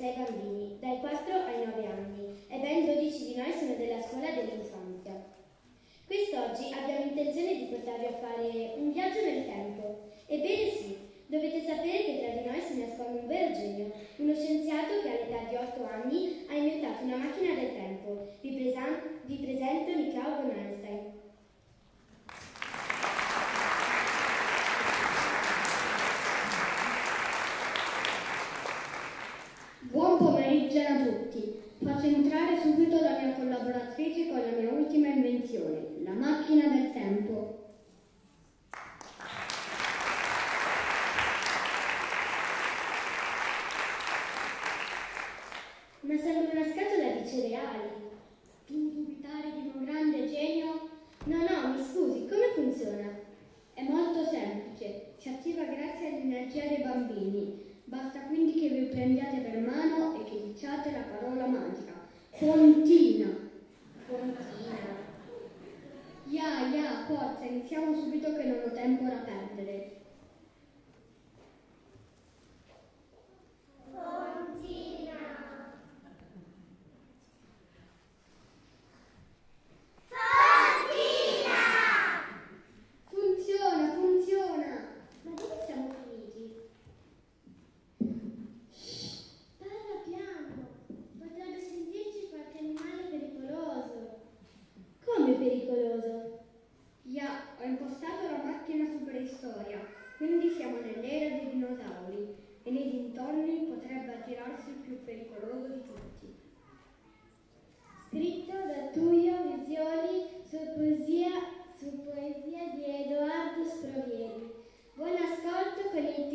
numero di 26 bambini, dai 4 ai 9 anni, e ben 12 di noi sono della scuola dell'infanzia. Quest'oggi abbiamo intenzione di portarvi a fare un viaggio nel tempo. Ebbene sì, dovete sapere che tra di noi si nasconde un vero genio, uno scienziato che all'età di 8 anni ha inventato una macchina del tempo. Vi, presen- vi presento Niccolò von Einstein. Buon pomeriggio a tutti. Faccio entrare subito la mia collaboratrice con la mia ultima invenzione, la macchina del tempo. Ma sembra una scatola di cereali. Tu dubitare di un grande genio? No, no, mi scusi, come funziona? È molto semplice, si attiva grazie all'energia dei bambini. Basta quindi che vi prendiate per mano e che diciate la parola magica. Fontina. Fontina. Ya, ya, forza, iniziamo subito che non ho tempo da perdere.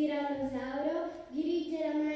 Tirannosauro, dirige la maestra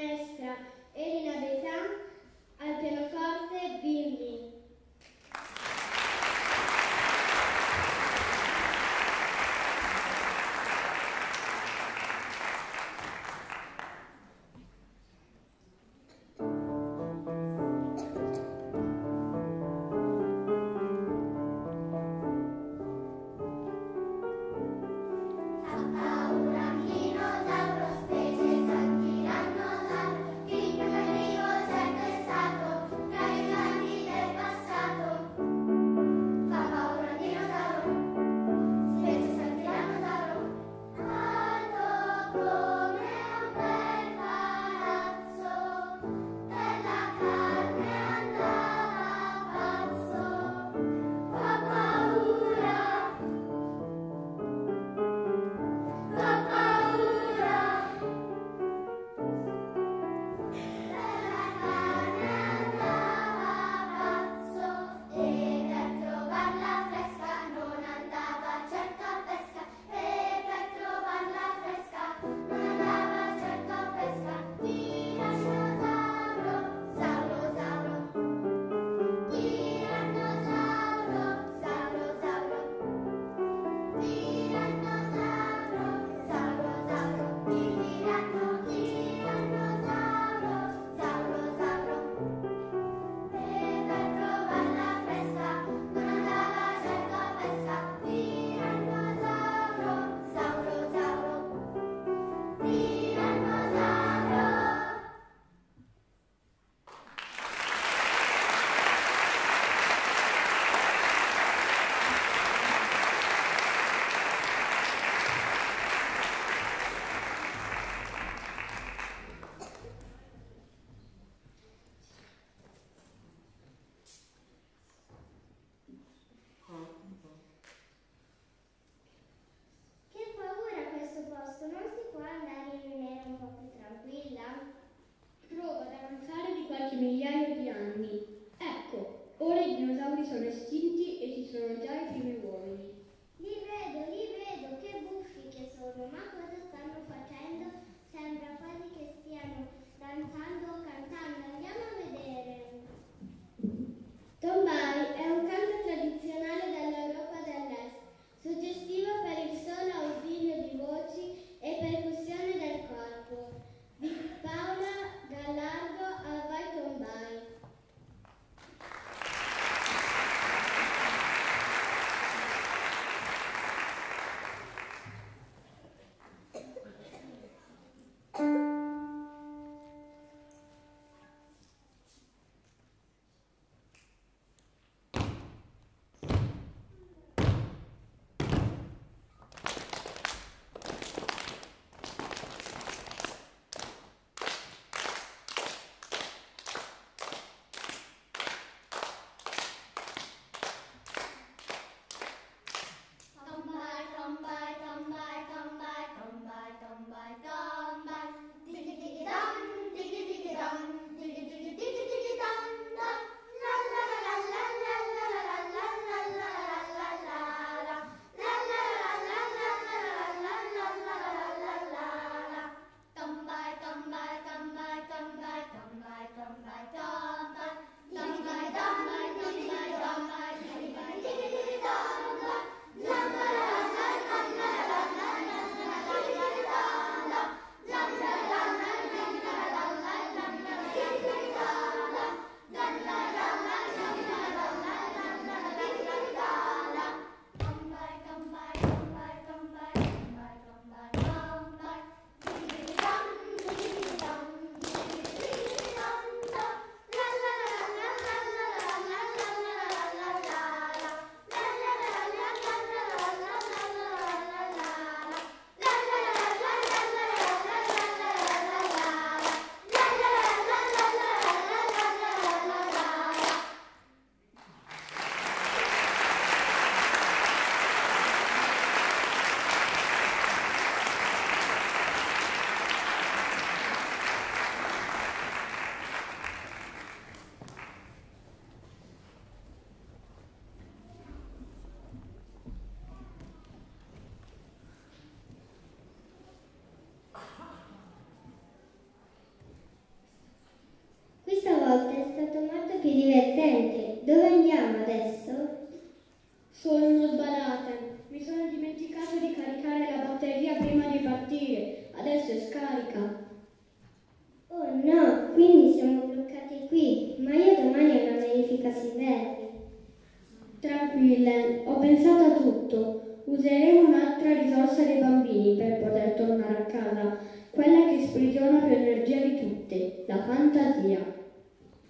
Tranquille, ho pensato a tutto. Useremo un'altra risorsa dei bambini per poter tornare a casa, quella che sprigiona più energia di tutte, la fantasia.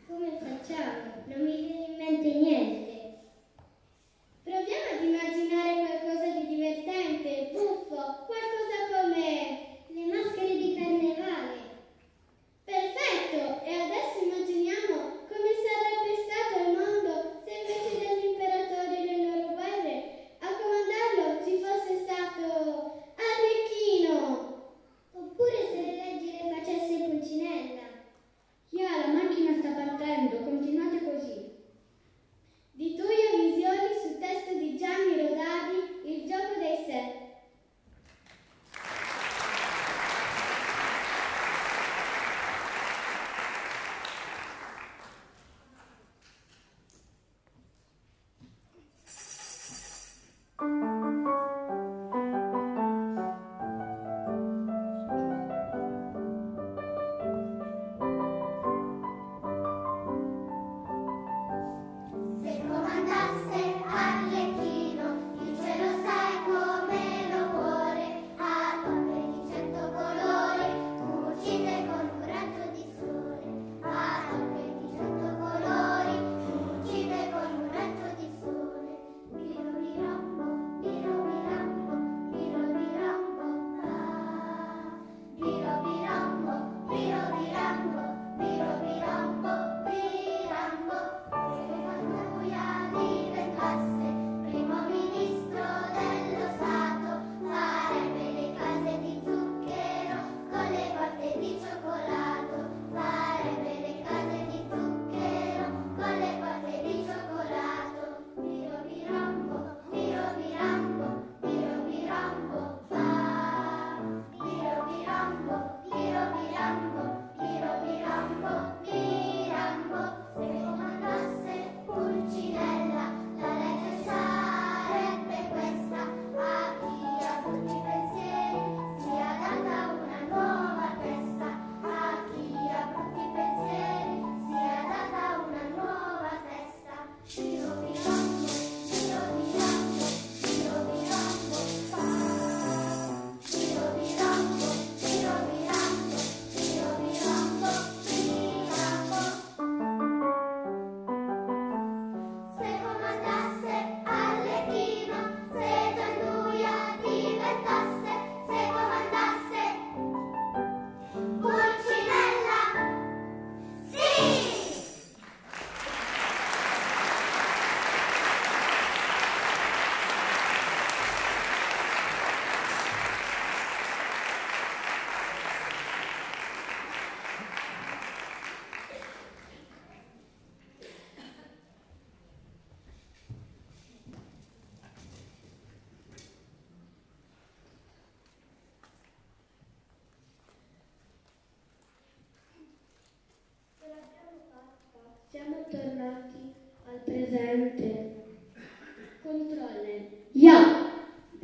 Come facciamo? Non mi viene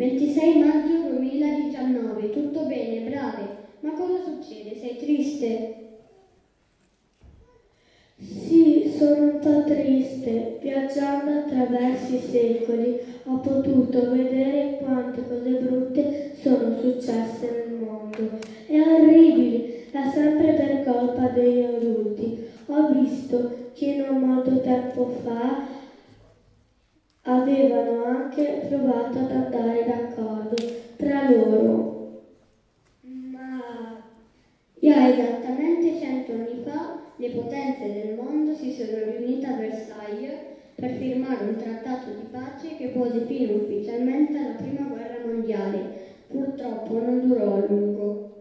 26 maggio 2019, tutto bene, brave. Ma cosa succede? Sei triste? Sì, sono un po' triste. Viaggiando attraverso i secoli ho potuto vedere quante cose brutte sono successe nel mondo. È orribile, è sempre per colpa degli adulti. Ho visto che non molto tempo fa avevano anche provato ad andare d'accordo tra loro. Ma già esattamente cento anni fa le potenze del mondo si sono riunite a Versailles per firmare un trattato di pace che pose fine ufficialmente alla prima guerra mondiale. Purtroppo non durò a lungo.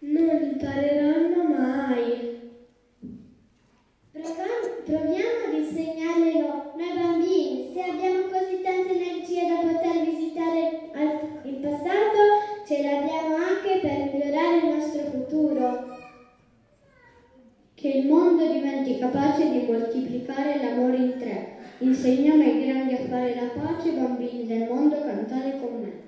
Non impareranno mai. Proviamo, proviamo ad insegnarglielo noi bambini. Se abbiamo così tanta energia da poter visitare al- il passato, ce l'abbiamo anche per migliorare il nostro futuro. Che il mondo diventi capace di moltiplicare l'amore in tre. Insegniamo ai grandi a fare la pace, bambini del mondo, cantate con me.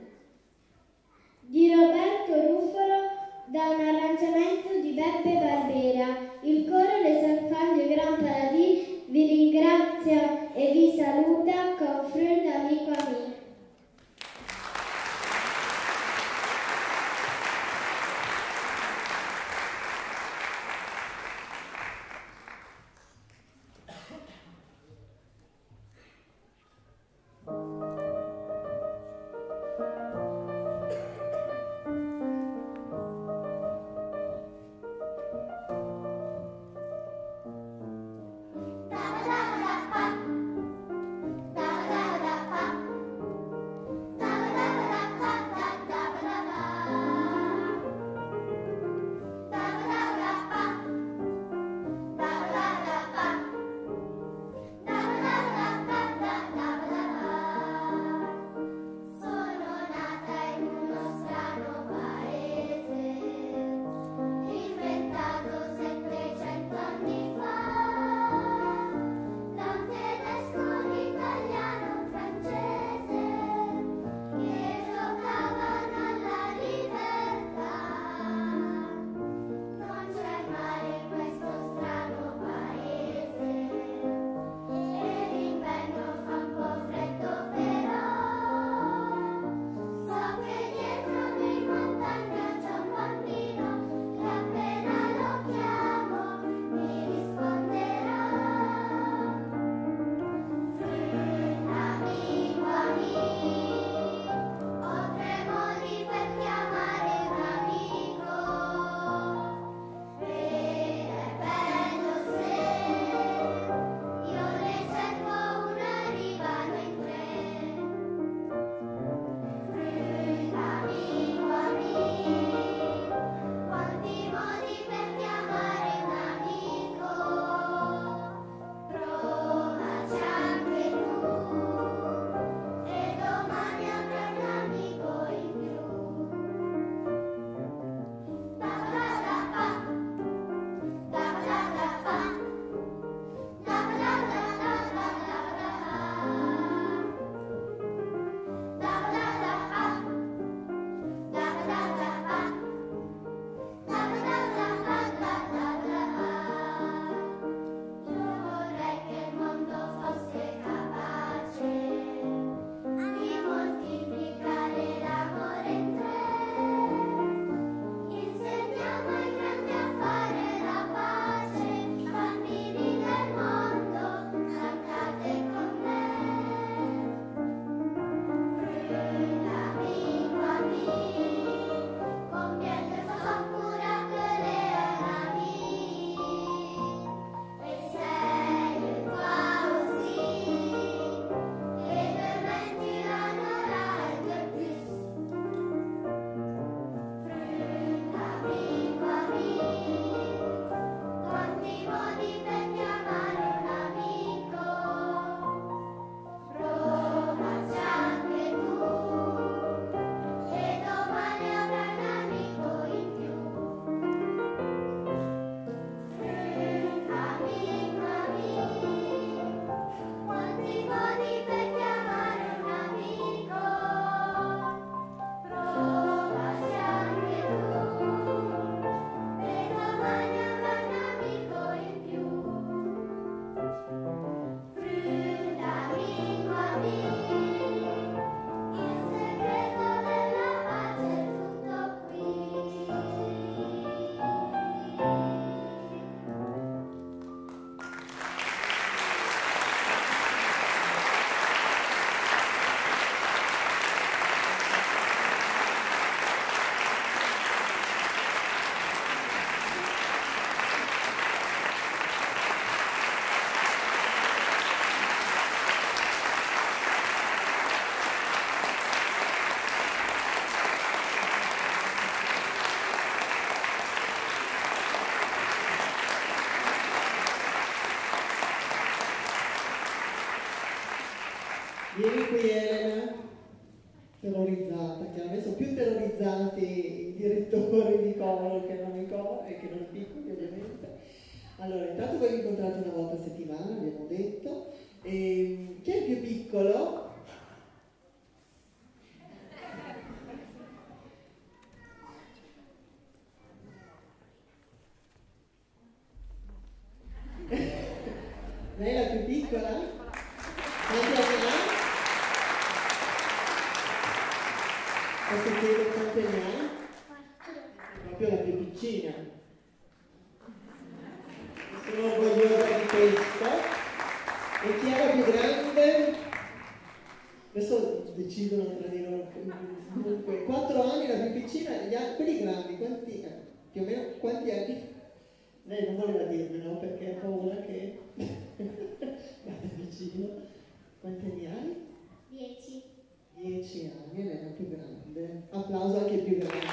Lei è la più grande. Applauso anche più grande.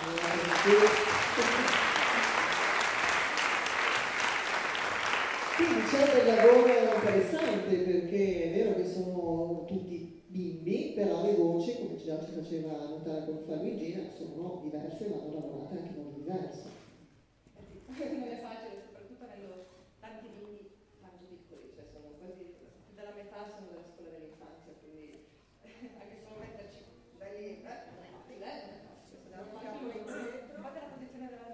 Quindi c'è del lavoro interessante perché è vero che sono tutti bimbi, però le voci, come già ci faceva notare con Farmigina, sono diverse e vanno lavorate anche in modo diverso. non è facile, soprattutto avendo tanti bimbi tanto piccoli, cioè sono quasi più della metà sono della scuola dell'infanzia, quindi anche solo metterci eh, eh, devo fare un po' Fate la posizione della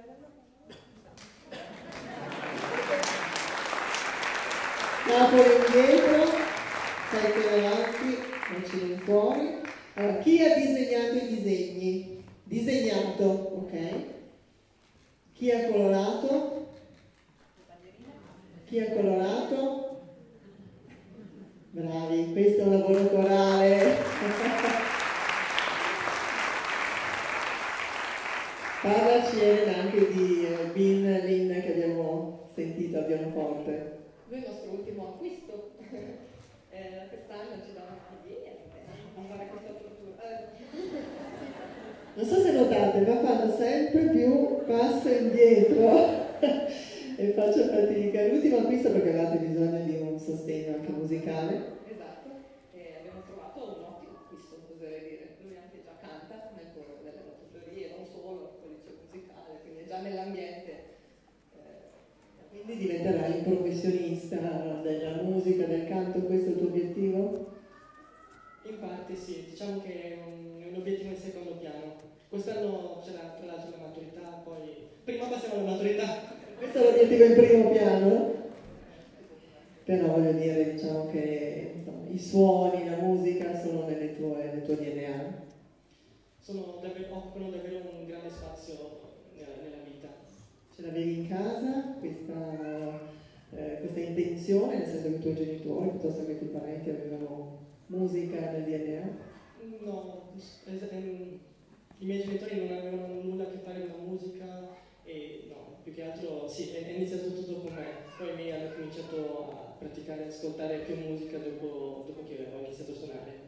Napoli indietro, sette avanti, bacino fuori. Allora, chi ha disegnato i disegni? Disegnato, ok? Chi ha colorato? Chi ha colorato? Bravi, questo è un lavoro corale. Parlaci anche di eh, Bin Lin che abbiamo sentito al pianoforte. Lui è il nostro ultimo acquisto, eh, quest'anno ci dà una figlia a fare questa tortura. Eh, Non so se notate, ma fanno sempre più passo indietro e faccio fatica. L'ultimo acquisto perché avevate bisogno di un sostegno anche musicale. Esatto, e abbiamo trovato un ottimo acquisto, oserei dire. Lui anche già canta nel coro delle rotatorie, non solo liceo musicale, quindi è già nell'ambiente. eh, Quindi diventerai un professionista della musica, del canto, questo è il tuo obiettivo? In parte sì, diciamo che è un, un obiettivo in secondo piano. Quest'anno c'era tra l'altro la maturità, poi prima passiamo alla maturità. Questo è l'obiettivo in primo piano? Però voglio dire, diciamo che insomma, i suoni, la musica sono nelle tue, nel tuo DNA. Sono davvero, occupano davvero un grande spazio nella, nella vita. Ce l'avevi in casa questa, eh, questa intenzione, nel senso che i tuoi genitori piuttosto che i tuoi parenti avevano musica nel DNA? No, ehm, i miei genitori non avevano nulla a che fare con la musica e no, più che altro sì, è, iniziato tutto con me. Poi mi hanno cominciato a praticare, ascoltare più musica dopo, dopo che ho iniziato a suonare.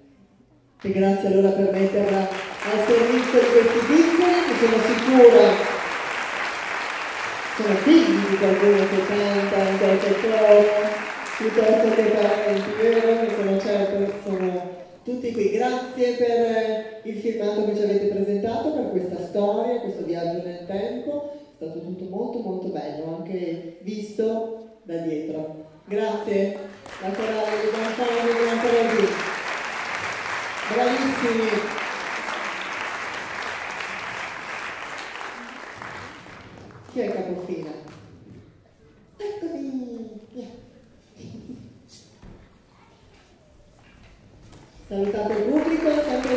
E grazie allora per metterla al servizio di questi piccoli, che sono sicura sono figli di qualcuno che canta in qualche coro, piuttosto che parenti, vero? Che sono certo che sono tutti qui. Grazie per eh, il filmato che ci avete presentato, per questa storia, questo viaggio nel tempo. È stato tutto molto molto bello, anche visto da dietro. Grazie, la corale di e ancora qui. Bravissimi! Chi è il capofila? Eccomi! Salutate il pubblico, sempre